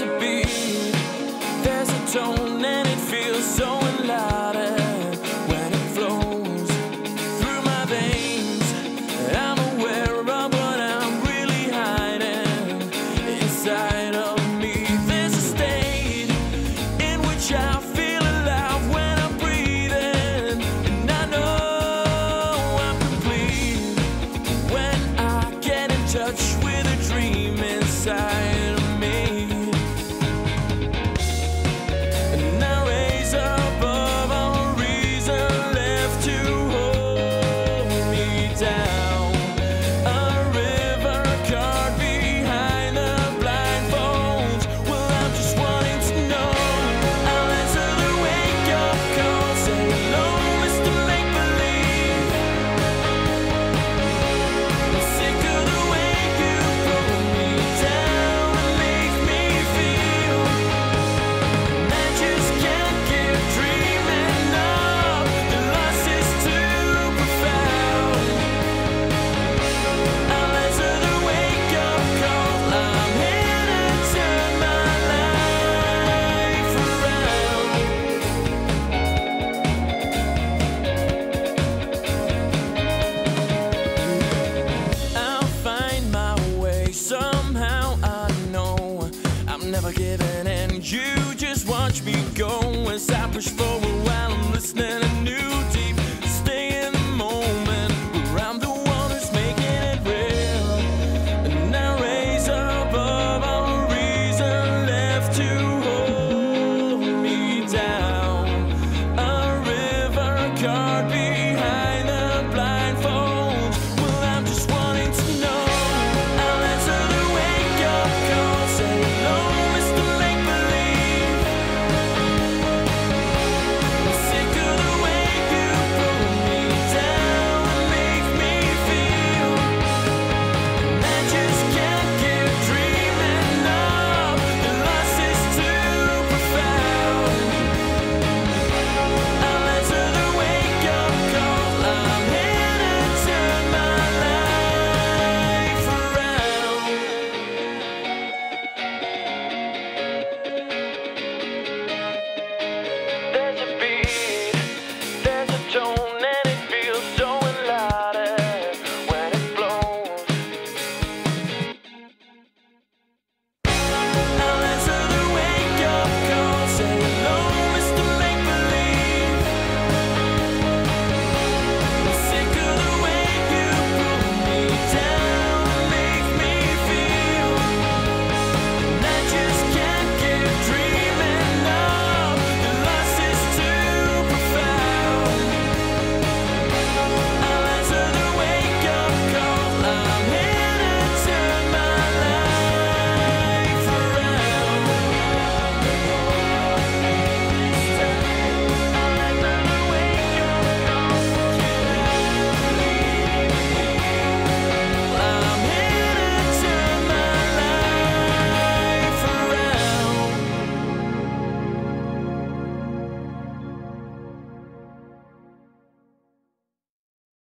to be. never giving in. You just watch me go as I push forward.